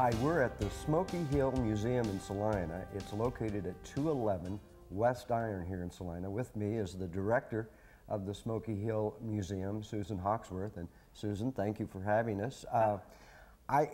Hi, we're at the Smoky Hill Museum in Salina. It's located at 211 West Iron here in Salina. With me is the director of the Smoky Hill Museum, Susan Hawksworth. And Susan, thank you for having us. Uh, I,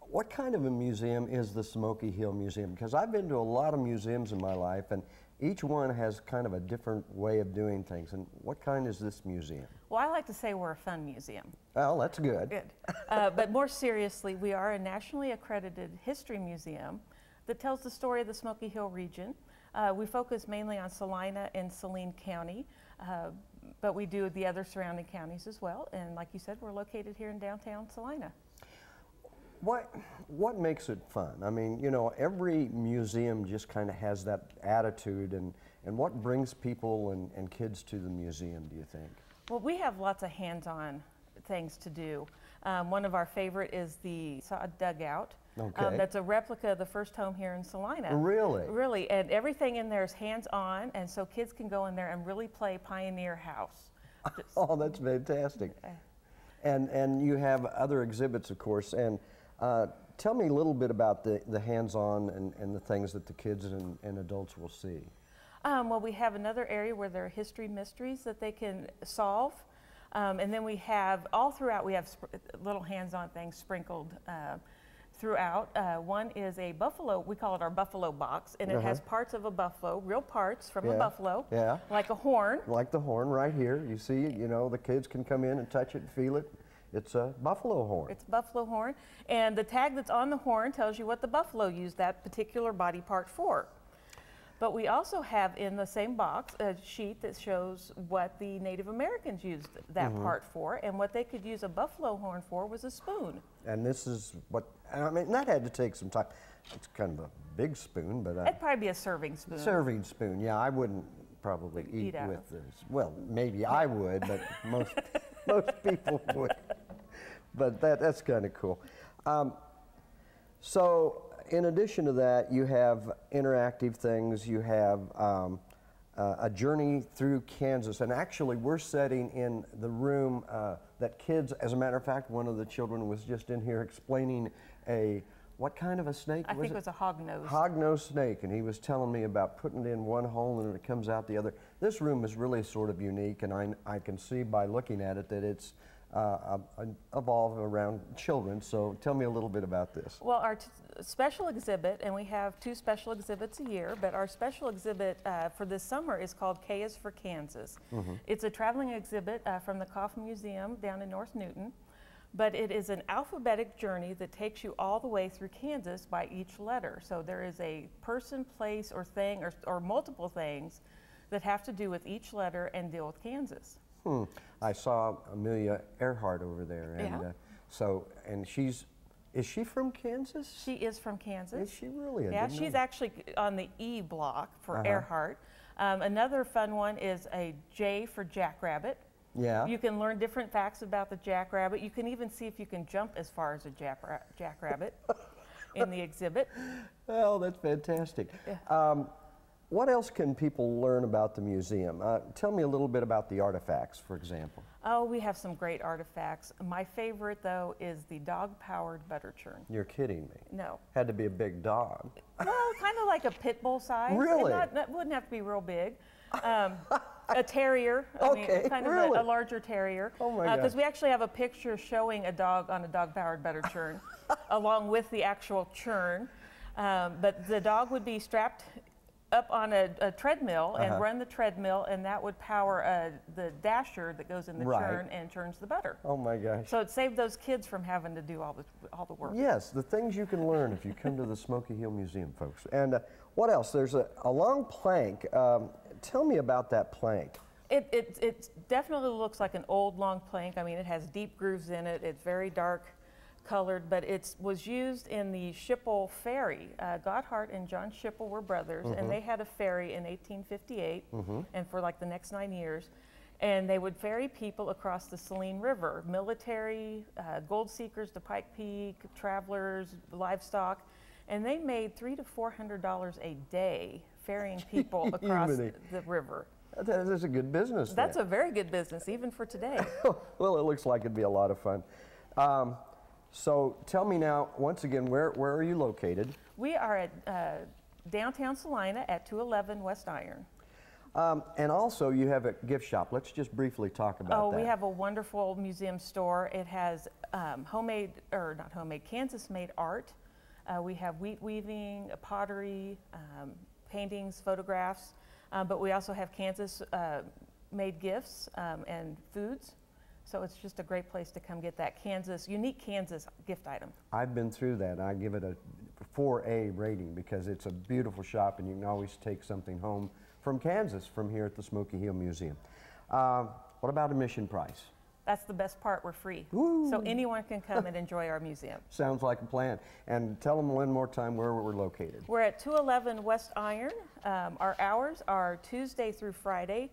what kind of a museum is the Smoky Hill Museum? Because I've been to a lot of museums in my life, and each one has kind of a different way of doing things. And what kind is this museum? Well, I like to say we're a fun museum. Well, that's good. Good. Uh, but more seriously, we are a nationally accredited history museum that tells the story of the Smoky Hill region. Uh, we focus mainly on Salina and Saline County, uh, but we do the other surrounding counties as well. And like you said, we're located here in downtown Salina. What, what makes it fun? I mean, you know, every museum just kind of has that attitude, and, and what brings people and, and kids to the museum, do you think? Well, we have lots of hands-on things to do. Um, one of our favorite is the sod dugout. Um, Okay. Um, that's a replica of the first home here in Salina. Really? Really, and everything in there is hands-on, and so kids can go in there and really play Pioneer House. Oh, that's fantastic. And, and you have other exhibits, of course, and uh, tell me a little bit about the, the hands-on and, and the things that the kids and, and adults will see. Um, well, we have another area where there are history mysteries that they can solve. Um, and then we have, all throughout, we have little hands on things sprinkled uh, throughout. Uh, one is a buffalo, we call it our buffalo box, and it has parts of a buffalo, real parts from Uh-huh. Yeah, a buffalo, yeah. like a horn. Like the horn right here, you see, it, you know, the kids can come in and touch it and feel it. It's a buffalo horn. It's a buffalo horn, and the tag that's on the horn tells you what the buffalo used that particular body part for. But we also have in the same box a sheet that shows what the Native Americans used that Mm-hmm. part for, and what they could use a buffalo horn for was a spoon. And this is what, I mean, that had to take some time. It's kind of a big spoon, but It'd probably be a serving spoon. serving spoon. Yeah, I wouldn't probably eat, Eat with this. Well, maybe I would, but most most people would. But that that's kind of cool. Um, so, in addition to that, you have interactive things. You have um, uh, a journey through Kansas, and actually, we're setting in the room uh, that kids. As a matter of fact, one of the children was just in here explaining a what kind of a snake I was think it? it was a hog nose. Hog-nosed snake, and he was telling me about putting it in one hole and it comes out the other. This room is really sort of unique, and I, I can see by looking at it that it's uh, uh, evolved around children. So tell me a little bit about this. Well, our t- special exhibit, and we have two special exhibits a year, but our special exhibit uh, for this summer is called K is for Kansas. It's a traveling exhibit uh, from the Kauffman Museum down in North Newton, but it is an alphabetic journey that takes you all the way through Kansas by each letter. So there is a person, place, or thing, or, or multiple things that have to do with each letter and deal with Kansas. Hmm. I saw Amelia Earhart over there, and Yeah. uh, so and she's is she from Kansas? She is from Kansas. Is she really? I Yeah, she's know. actually on the E block for Uh-huh. Earhart. Um, another fun one is a J for Jackrabbit. Yeah. You can learn different facts about the jackrabbit. You can even see if you can jump as far as a jackra- jackrabbit in the exhibit. Oh, that's fantastic. Um, what else can people learn about the museum? Uh, tell me a little bit about the artifacts, for example. Oh, we have some great artifacts. My favorite, though, is the dog powered butter churn. You're kidding me. No. Had to be a big dog. Well, kind of like a pit bull size. Really? And not, that wouldn't have to be real big. Um, a terrier. I Okay, mean, kind of really? a, a larger terrier. Oh my Because we actually have a picture showing a dog on a dog-powered butter churn, along with the actual churn. Um, but the dog would be strapped up on a, a treadmill and Uh-huh. run the treadmill, and that would power uh, the dasher that goes in the Right. churn and churns the butter. Oh my gosh. So it saved those kids from having to do all the all the work. Yes, the things you can learn if you come to the Smoky Hill Museum, folks. And uh, what else? There's a, a long plank. Um, tell me about that plank. It, it, it definitely looks like an old long plank. I mean, it has deep grooves in it. It's very dark colored, but it was used in the Schippel ferry. Uh, Gotthard and John Schippel were brothers, and they had a ferry in 1858, and for like the next nine years. And they would ferry people across the Saline River, military, uh, gold seekers to Pike Peak, travelers, livestock, and they made three to four hundred dollars a day ferrying people across the river. That is a good business. That's a very good business, even for today. well, it looks like it'd be a lot of fun. Um, So tell me now, once again, where, where are you located? We are at uh, downtown Salina at 211 West Iron. Um, and also, you have a gift shop. Let's just briefly talk about Oh, that. Oh, we have a wonderful museum store. It has um, homemade, or not homemade, Kansas-made art. Uh, we have wheat weaving, uh, pottery, um, paintings, photographs, um, but we also have Kansas-made gifts um, and foods. So it's just a great place to come get that Kansas, unique Kansas gift item. I've been through that. I give it a 4A rating because it's a beautiful shop and you can always take something home from Kansas from here at the Smoky Hill Museum. Uh, what about admission price? That's the best part, we're free. Woo. So anyone can come and enjoy our museum. Sounds like a plan. And tell them one more time where we're located. We're at 211 West Iron. Um, our hours are Tuesday through Friday,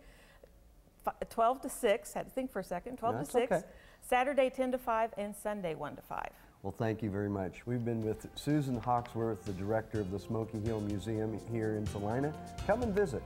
12 to 6. Had to think for a second. 12 That's to 6. okay. Saturday 10 to 5 and Sunday 1 to 5. Well, thank you very much. We've been with Susan Hawksworth, the director of the Smoky Hill Museum here in Salina. Come and visit.